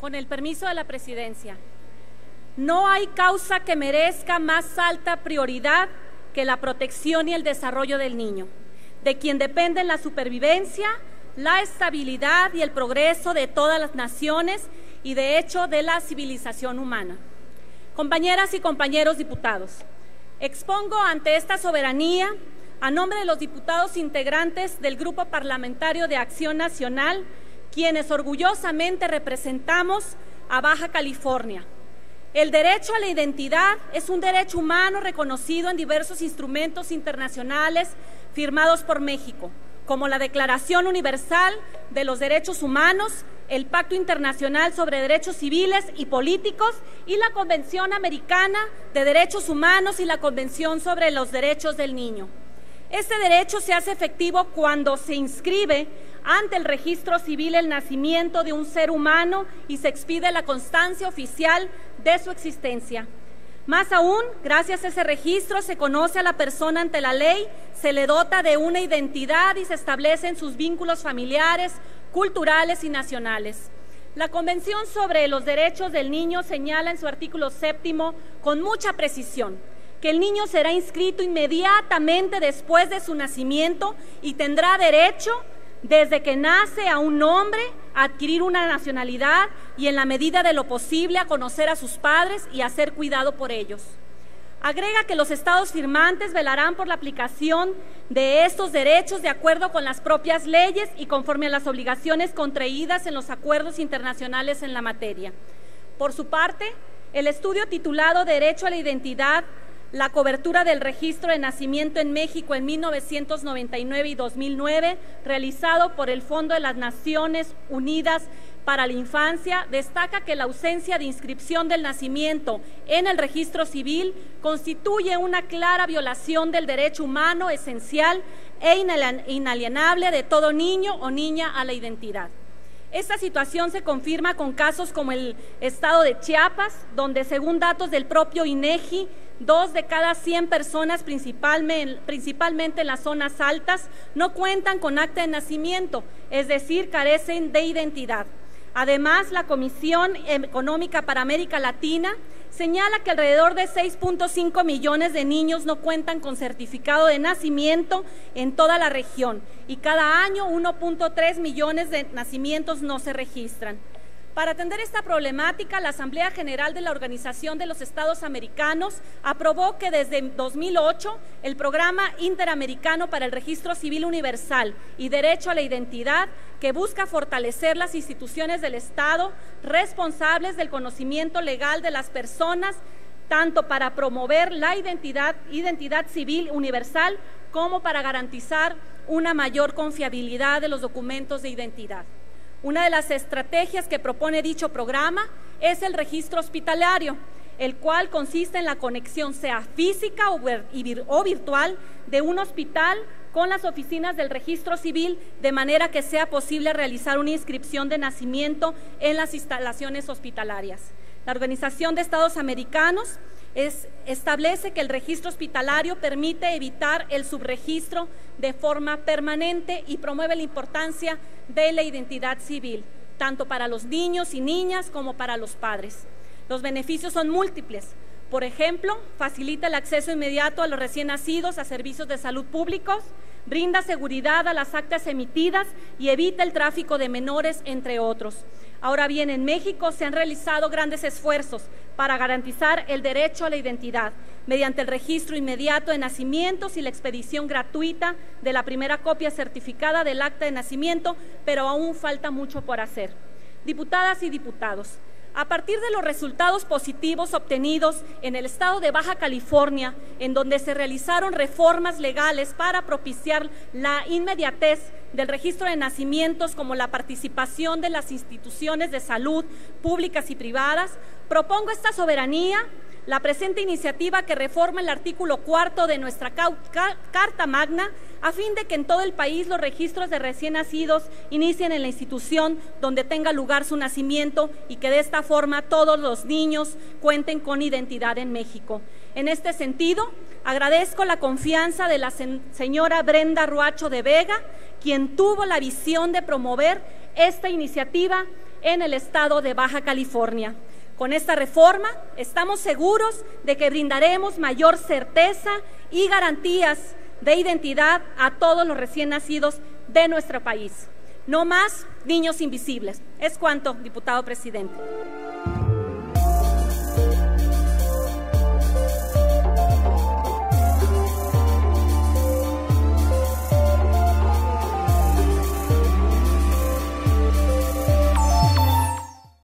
Con el permiso de la presidencia, no hay causa que merezca más alta prioridad que la protección y el desarrollo del niño, de quien dependen la supervivencia, la estabilidad y el progreso de todas las naciones y de hecho de la civilización humana. Compañeras y compañeros diputados, expongo ante esta soberanía, a nombre de los diputados integrantes del Grupo Parlamentario de Acción Nacional, quienes orgullosamente representamos a Baja California. El derecho a la identidad es un derecho humano reconocido en diversos instrumentos internacionales firmados por México, como la Declaración Universal de los Derechos Humanos, el Pacto Internacional sobre Derechos Civiles y Políticos y la Convención Americana de Derechos Humanos y la Convención sobre los Derechos del Niño. Este derecho se hace efectivo cuando se inscribe ante el registro civil el nacimiento de un ser humano y se expide la constancia oficial de su existencia. Más aún, gracias a ese registro se conoce a la persona ante la ley, se le dota de una identidad y se establecen sus vínculos familiares, culturales y nacionales. La Convención sobre los Derechos del Niño señala en su artículo séptimo con mucha precisión que el niño será inscrito inmediatamente después de su nacimiento y tendrá derecho desde que nace a un hombre a adquirir una nacionalidad y en la medida de lo posible a conocer a sus padres y a ser cuidado por ellos. Agrega que los estados firmantes velarán por la aplicación de estos derechos de acuerdo con las propias leyes y conforme a las obligaciones contraídas en los acuerdos internacionales en la materia. Por su parte, el estudio titulado Derecho a la Identidad la cobertura del registro de nacimiento en México en 1999 y 2009, realizado por el Fondo de las Naciones Unidas para la Infancia, destaca que la ausencia de inscripción del nacimiento en el registro civil constituye una clara violación del derecho humano esencial e inalienable de todo niño o niña a la identidad. Esta situación se confirma con casos como el estado de Chiapas, donde según datos del propio INEGI, dos de cada 100 personas, principalmente, en las zonas altas, no cuentan con acta de nacimiento, es decir, carecen de identidad. Además, la Comisión Económica para América Latina señala que alrededor de 6.5 millones de niños no cuentan con certificado de nacimiento en toda la región y cada año 1.3 millones de nacimientos no se registran. Para atender esta problemática, la Asamblea General de la Organización de los Estados Americanos aprobó que desde 2008 el Programa Interamericano para el Registro Civil Universal y Derecho a la Identidad, que busca fortalecer las instituciones del Estado responsables del conocimiento legal de las personas, tanto para promover la identidad, identidad civil universal como para garantizar una mayor confiabilidad de los documentos de identidad. Una de las estrategias que propone dicho programa es el registro hospitalario, el cual consiste en la conexión, sea física o, virtual, de un hospital con las oficinas del registro civil, de manera que sea posible realizar una inscripción de nacimiento en las instalaciones hospitalarias. La Organización de Estados Americanos establece que el registro hospitalario permite evitar el subregistro de forma permanente y promueve la importancia de la identidad civil, tanto para los niños y niñas como para los padres. Los beneficios son múltiples. Por ejemplo, facilita el acceso inmediato a los recién nacidos a servicios de salud públicos, brinda seguridad a las actas emitidas y evita el tráfico de menores, entre otros. Ahora bien, en México se han realizado grandes esfuerzos para garantizar el derecho a la identidad mediante el registro inmediato de nacimientos y la expedición gratuita de la primera copia certificada del acta de nacimiento, pero aún falta mucho por hacer. Diputadas y diputados, a partir de los resultados positivos obtenidos en el estado de Baja California, en donde se realizaron reformas legales para propiciar la inmediatez del registro de nacimientos como la participación de las instituciones de salud públicas y privadas, propongo esta soberanía la presente iniciativa que reforma el artículo cuarto de nuestra Carta Magna a fin de que en todo el país los registros de recién nacidos inicien en la institución donde tenga lugar su nacimiento y que de esta forma todos los niños cuenten con identidad en México. En este sentido, agradezco la confianza de la señora Brenda Ruacho de Vega, quien tuvo la visión de promover esta iniciativa en el estado de Baja California. Con esta reforma estamos seguros de que brindaremos mayor certeza y garantías de identidad a todos los recién nacidos de nuestro país. No más niños invisibles. Es cuanto, diputado presidente.